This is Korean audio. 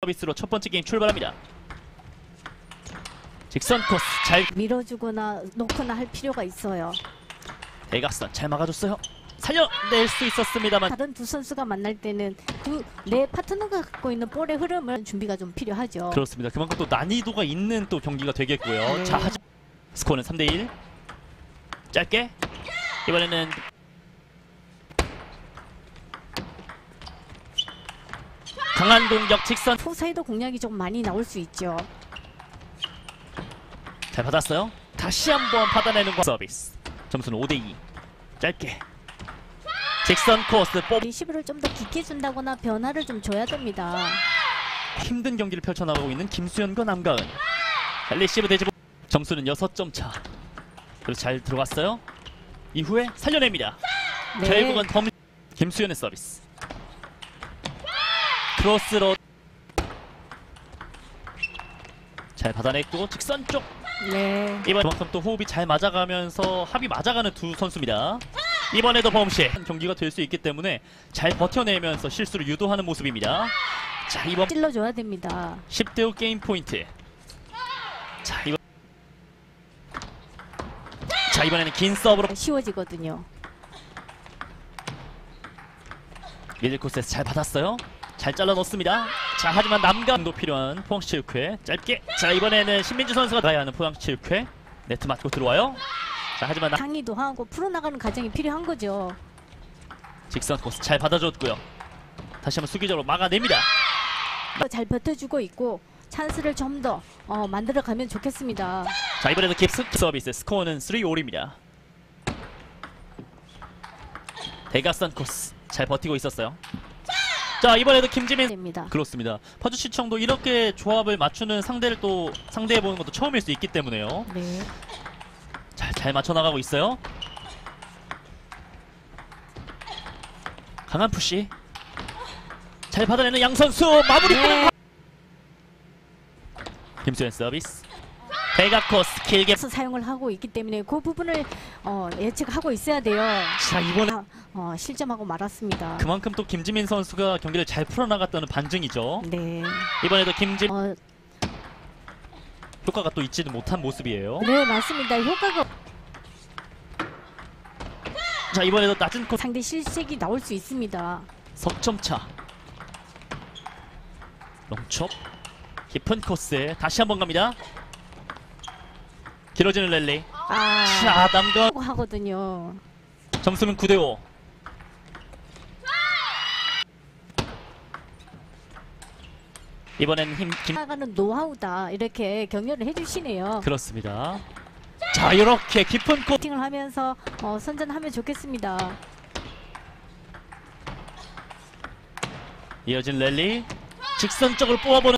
서비스로 첫 번째 게임 출발합니다. 직선 코스 잘 밀어주거나 놓거나 할 필요가 있어요. 대각선 잘 막아줬어요. 살려낼 수 있었습니다만 다른 두 선수가 만날 때는 두내 파트너가 갖고 있는 볼의 흐름을 준비가 좀 필요하죠. 그렇습니다. 그만큼 또 난이도가 있는 또 경기가 되겠고요. 네. 자, 하지 스코어는 3대 1. 짧게 이번에는 강한 공격 직선 후사이도 공략이 좀 많이 나올 수 있죠. 잘 받았어요. 다시 한번 받아내는 거 서비스. 점수는 5대 2. 짧게 직선 코스 뽑 리시브를 좀 더 깊게 준다거나 변화를 좀 줘야 됩니다. 힘든 경기를 펼쳐나가고 있는 김수현과 남가은. 자, 리시브 대지 점수는 6점 차. 그래서 잘 들어갔어요. 이후에 살려냅니다. 네. 결국은 범 김수현의 서비스. 크로스로 잘 받아냈고 직선 쪽 네. 이번 그만큼 또 호흡이 잘 맞아가면서 합이 맞아가는 두 선수입니다. 이번에도 범실 경기가 될 수 있기 때문에 잘 버텨내면서 실수를 유도하는 모습입니다. 자 이번 찔러줘야 됩니다. 10대 5 게임 포인트. 자 이번 자 이번에는 긴 서브로 쉬워지거든요. 미들 코스에서 잘 받았어요. 잘 잘라 넣습니다. 자 하지만 남감도 필요한 포항시 체육회 짧게. 자 이번에는 신민주 선수가 가야 하는 포항시 체육회 네트 맞고 들어와요. 자 하지만 나- 강의도 하고 풀어나가는 과정이 필요한 거죠. 직선 코스 잘 받아줬고요. 다시 한번 수비적으로 막아냅니다. 잘 버텨주고 있고 찬스를 좀더 어, 만들어가면 좋겠습니다. 자 이번에도 깁스 서비스 스코어는 3올입니다. 대각선 코스 잘 버티고 있었어요. 자 이번에도 김지민 됩니다. 그렇습니다. 퍼즈 시청도 이렇게 조합을 맞추는 상대를 또 상대해 보는 것도 처음일 수 있기 때문에요. 네. 잘, 잘 맞춰 나가고 있어요. 강한 푸시. 잘 받아내는 양 선수 마무리. 네. 김수현 서비스. 대각 코스 길게. 사용을 하고 있기 때문에 그 부분을 어, 예측하고 있어야 돼요. 자 이번에 아, 어, 실점하고 말았습니다. 그만큼 또 김지민 선수가 경기를 잘 풀어나갔다는 반증이죠. 네. 이번에도 김지 어, 효과가 또 있지는 못한 모습이에요. 네 맞습니다. 효과가 자 이번에도 낮은 코스 상대 실책이 나올 수 있습니다. 석점 차. 롱첩 깊은 코스 다시 한번 갑니다. 길어지는 랠리. 아, 자 남건 하거든요. 점수는 9 대 5. 이번엔 힘 김 나가는 노하우다 이렇게 격려를 해주시네요. 그렇습니다. 자 이렇게 깊은 코 배팅을 하면서 어, 선전하면 좋겠습니다. 이어진 랠리 직선적으로 뽑아보는